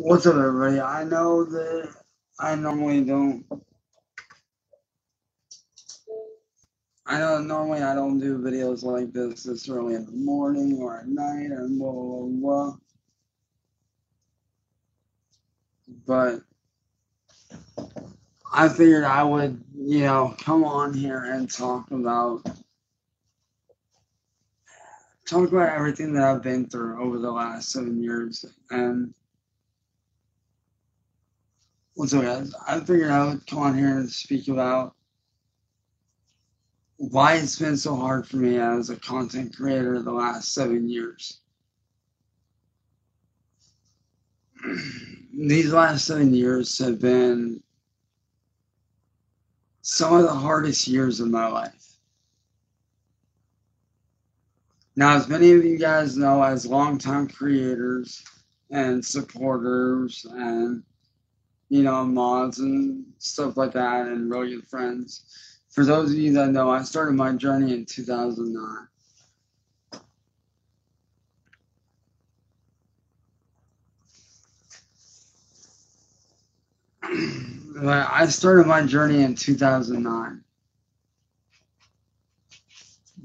What's up, everybody? I know that I normally don't. I know normally I don't do videos like this this early in the morning or at night blah blah blah. blah. But I figured I would, you know, come on here and talk about talk about everything that I've been through over the last seven years and what's up, guys? I figured I would come on here and speak about why it's been so hard for me as a content creator the last seven years. These last seven years have been some of the hardest years of my life. Now, as many of you guys know, as longtime creators and supporters and you know mods and stuff like that, and really good friends, for those of you that know, I started my journey in 2009. I started my journey in 2009.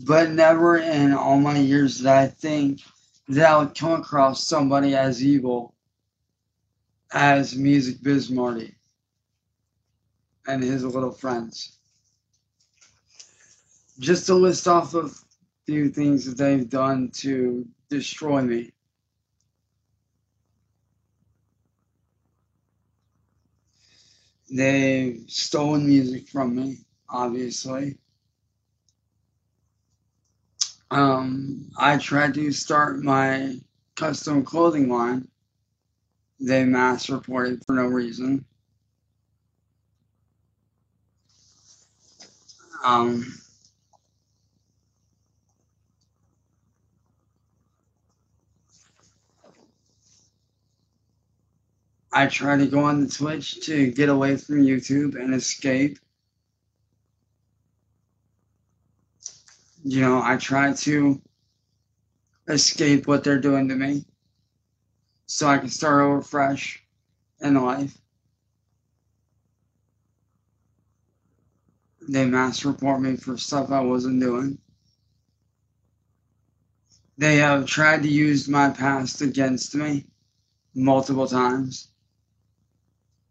But never in all my years did I think that I would come across somebody as evil as Music Biz Marty and his little friends just to list off a few things that they've done to destroy me. They've stolen music from me, obviously. Um, I tried to start my custom clothing line. They mass reported for no reason. Um, I try to go on the Twitch to get away from YouTube and escape. You know, I try to escape what they're doing to me so I can start over fresh in life. They mass report me for stuff I wasn't doing. They have tried to use my past against me multiple times.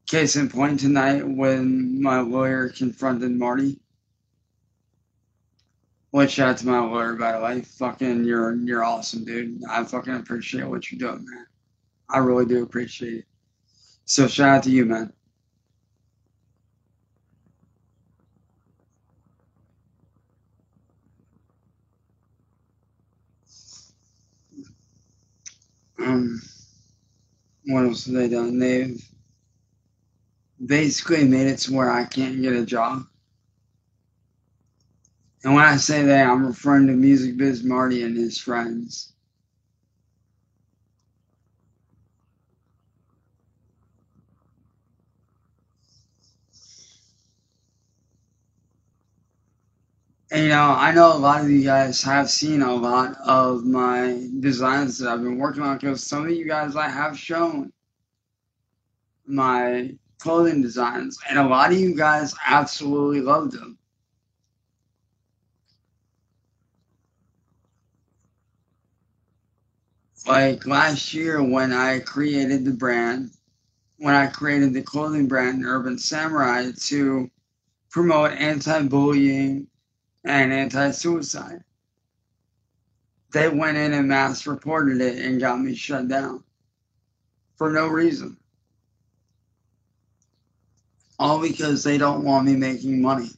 Case in point tonight when my lawyer confronted Marty. Which out to my lawyer by the way. Fucking you're you're awesome, dude. I fucking appreciate what you're doing, man. I really do appreciate it. So shout out to you, man. Um, what else have they done? They've basically made it to where I can't get a job. And when I say that, I'm referring to Music Biz Marty and his friends. You know, I know a lot of you guys have seen a lot of my designs that I've been working on because some of you guys I have shown my clothing designs, and a lot of you guys absolutely loved them. Like last year when I created the brand, when I created the clothing brand Urban Samurai to promote anti bullying and anti suicide. They went in and mass reported it and got me shut down for no reason. All because they don't want me making money.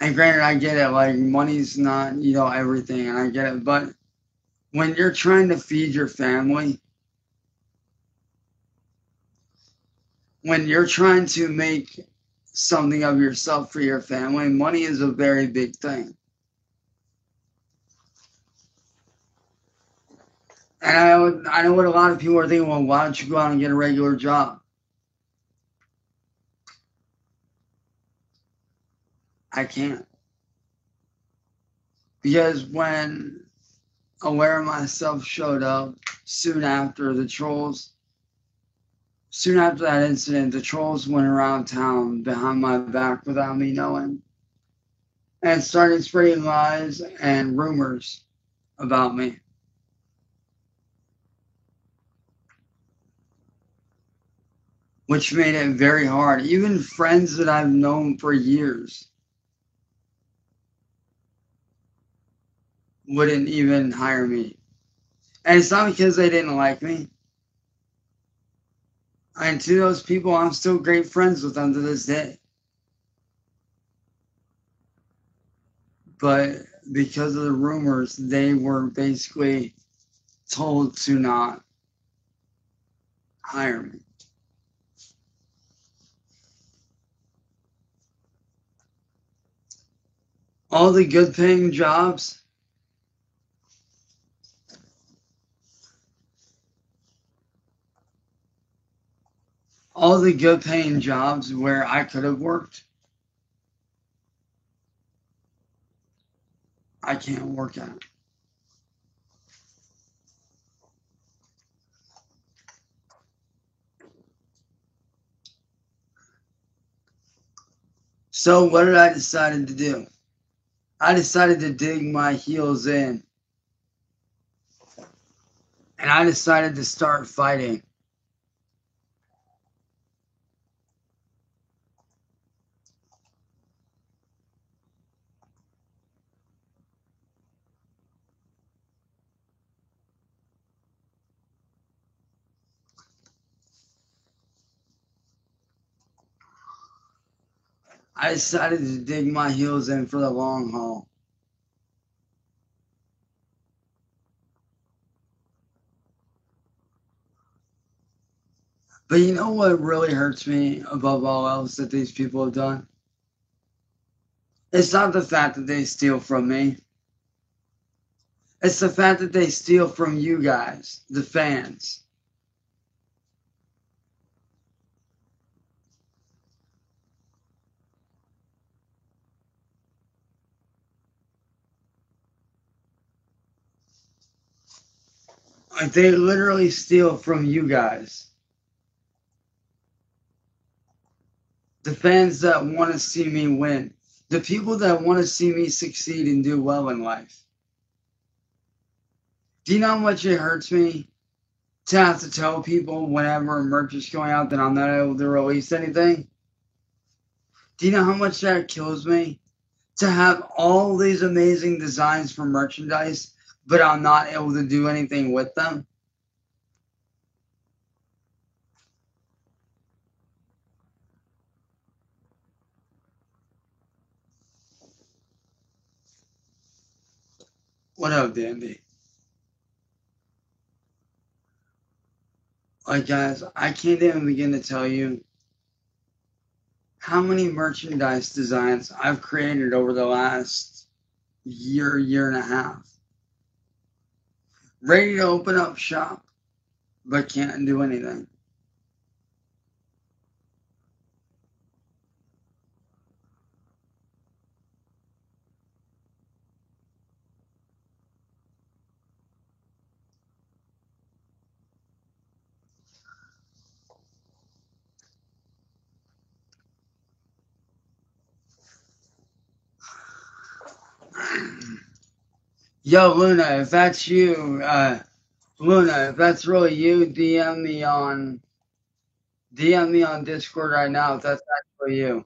And granted, I get it, like money's not, you know, everything, and I get it, but when you're trying to feed your family, when you're trying to make something of yourself for your family, money is a very big thing. And I, would, I know what a lot of people are thinking, well, why don't you go out and get a regular job? I can't. Because when aware of myself showed up soon after the trolls. Soon after that incident, the trolls went around town behind my back without me knowing and started spreading lies and rumors about me. Which made it very hard. Even friends that I've known for years wouldn't even hire me. And it's not because they didn't like me. And to those people, I'm still great friends with them to this day. But because of the rumors, they were basically told to not hire me. All the good paying jobs all the good paying jobs where I could have worked, I can't work at. So what did I decide to do? I decided to dig my heels in. And I decided to start fighting. I decided to dig my heels in for the long haul. But you know what really hurts me above all else that these people have done? It's not the fact that they steal from me. It's the fact that they steal from you guys, the fans. Like they literally steal from you guys. The fans that want to see me win. The people that want to see me succeed and do well in life. Do you know how much it hurts me to have to tell people whenever merch is going out that I'm not able to release anything? Do you know how much that kills me? To have all these amazing designs for merchandise but I'm not able to do anything with them. What up, Dandy? Like, guys, I can't even begin to tell you how many merchandise designs I've created over the last year, year and a half ready to open up shop, but can't do anything. Yo, Luna, if that's you, uh, Luna, if that's really you, DM me on, DM me on Discord right now if that's actually you.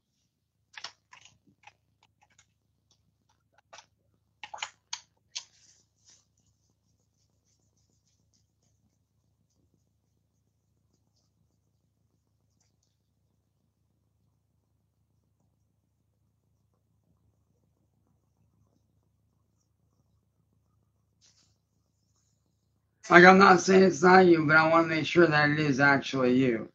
Like, I'm not saying it's not you, but I want to make sure that it is actually you.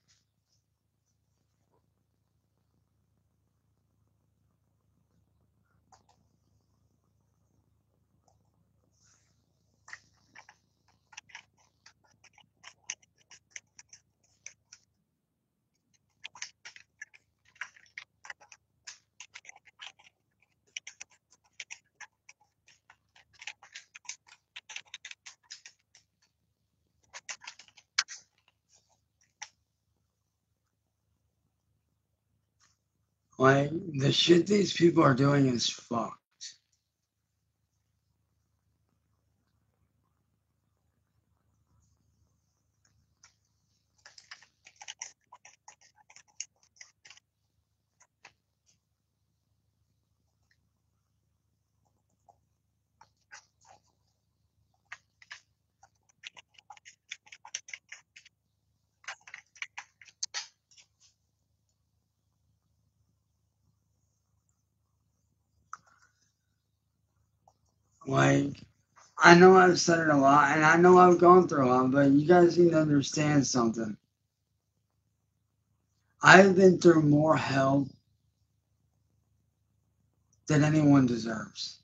The shit these people are doing is fucked. Like, I know I've said it a lot, and I know I've gone through a lot, but you guys need to understand something. I've been through more hell than anyone deserves.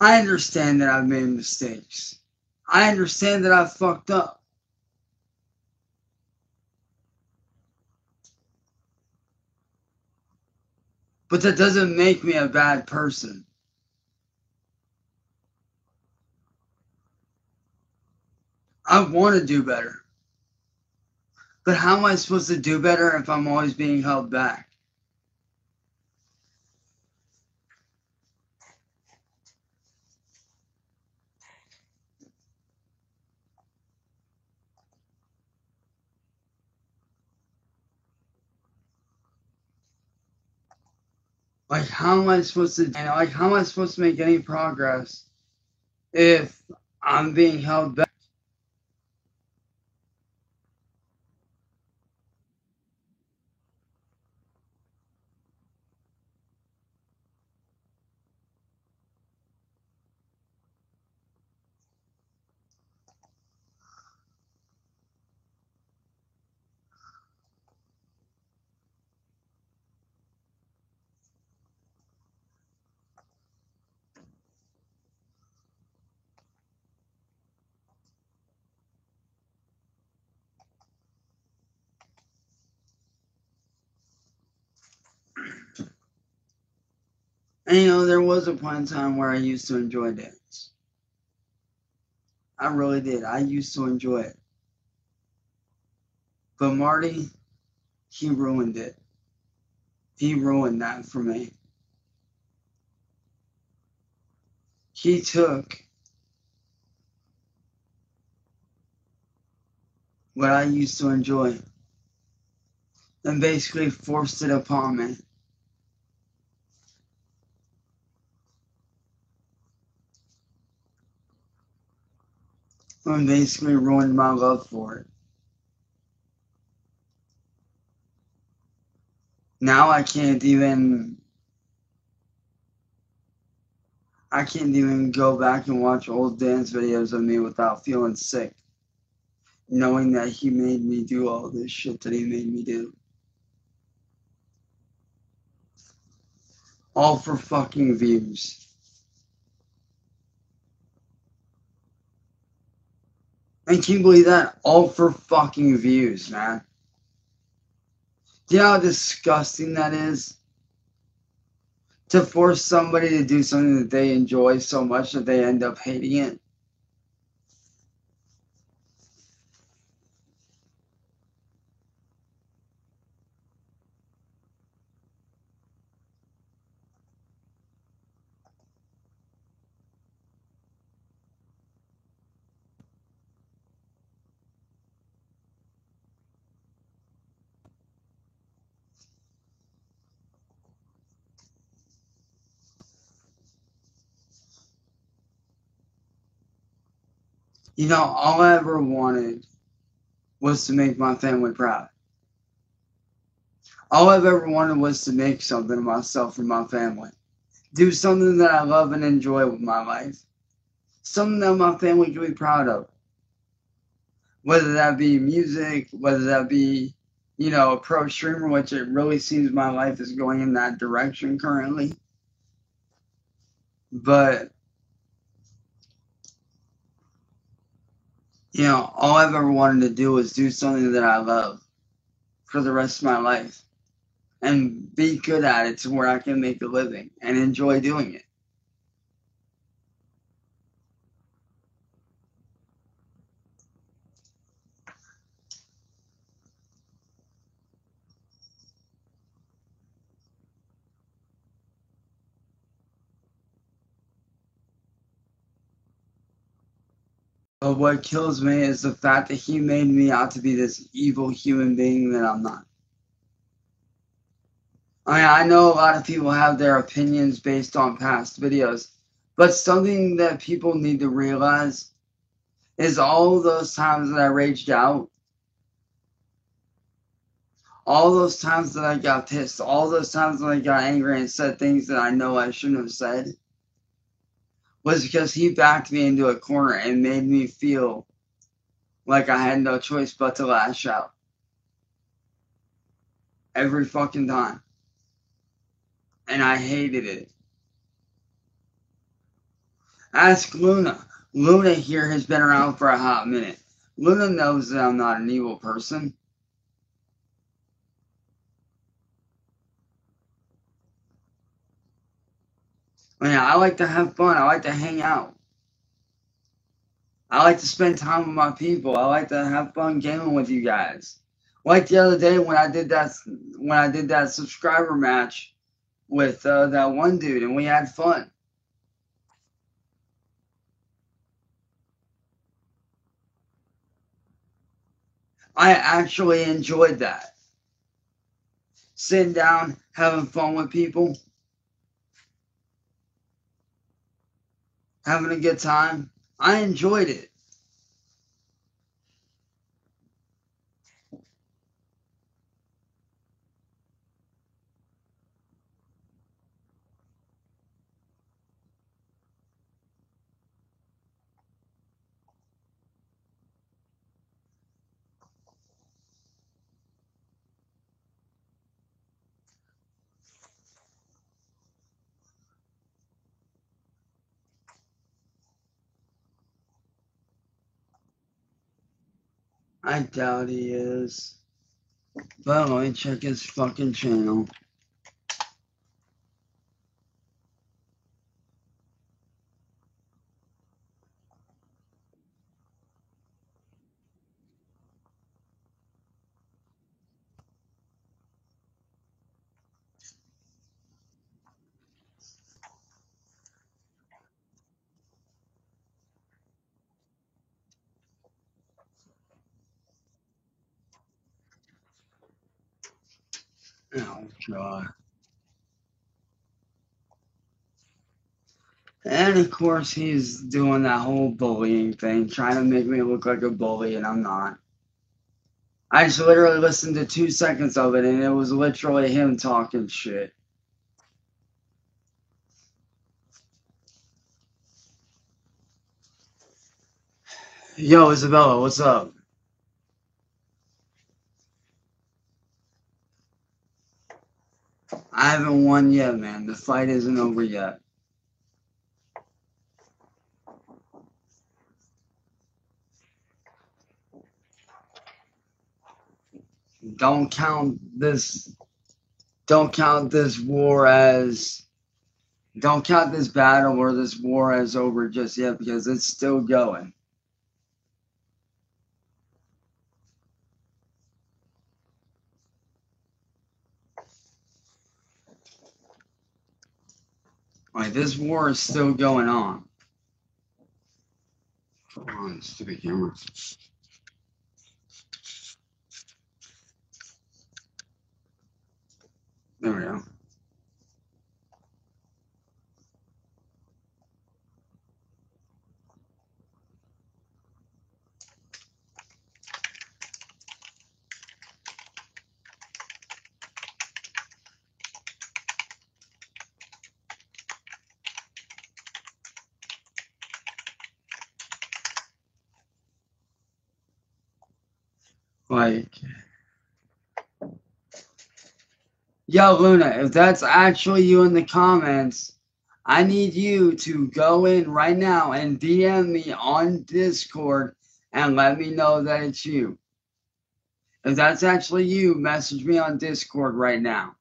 I understand that I've made mistakes. I understand that I've fucked up. But that doesn't make me a bad person. I want to do better. But how am I supposed to do better if I'm always being held back? Like, how am I supposed to, like, how am I supposed to make any progress if I'm being held back? And you know, there was a point in time where I used to enjoy dance. I really did. I used to enjoy it. But Marty, he ruined it. He ruined that for me. He took what I used to enjoy and basically forced it upon me. And basically ruined my love for it. Now I can't even I can't even go back and watch old dance videos of me without feeling sick. Knowing that he made me do all this shit that he made me do. All for fucking views. And can you believe that? All for fucking views, man. Do you know how disgusting that is? To force somebody to do something that they enjoy so much that they end up hating it. You know, all I ever wanted was to make my family proud. All I've ever wanted was to make something of myself and my family. Do something that I love and enjoy with my life. Something that my family can be proud of. Whether that be music, whether that be, you know, a pro streamer, which it really seems my life is going in that direction currently. But you know, all I've ever wanted to do is do something that I love for the rest of my life and be good at it to where I can make a living and enjoy doing it. But what kills me is the fact that he made me out to be this evil human being that I'm not. I mean, I know a lot of people have their opinions based on past videos, but something that people need to realize is all those times that I raged out, all those times that I got pissed, all those times that I got angry and said things that I know I shouldn't have said, was because he backed me into a corner and made me feel like I had no choice but to lash out. Every fucking time. And I hated it. Ask Luna. Luna here has been around for a hot minute. Luna knows that I'm not an evil person. Yeah, I like to have fun. I like to hang out. I like to spend time with my people. I like to have fun gaming with you guys. Like the other day when I did that when I did that subscriber match with uh, that one dude and we had fun. I actually enjoyed that. Sitting down, having fun with people. Having a good time. I enjoyed it. I doubt he is. But me check his fucking channel. Oh, God. And of course, he's doing that whole bullying thing, trying to make me look like a bully, and I'm not. I just literally listened to two seconds of it, and it was literally him talking shit. Yo, Isabella, what's up? I haven't won yet, man. The fight isn't over yet. Don't count this don't count this war as don't count this battle or this war as over just yet because it's still going. Like this war is still going on. Come on, stupid camera. There we go. Like, yo, Luna, if that's actually you in the comments, I need you to go in right now and DM me on Discord and let me know that it's you. If that's actually you, message me on Discord right now.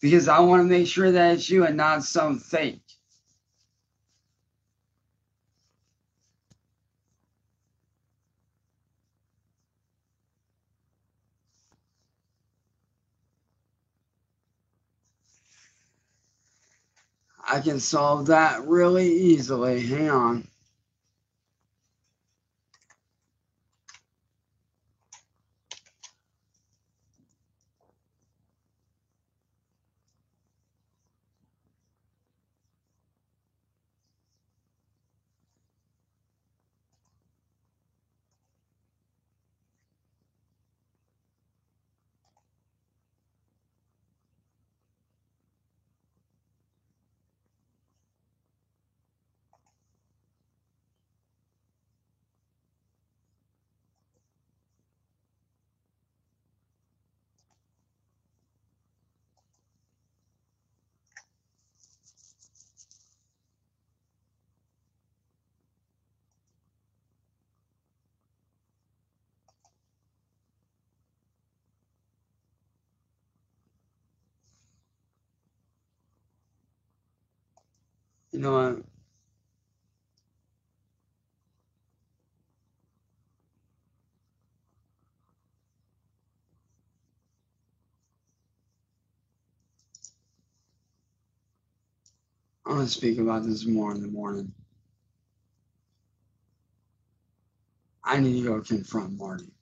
Because I want to make sure that it's you and not some fake. I can solve that really easily. Hang on. You know what? I'm going to speak about this more in the morning. I need to go confront Marty.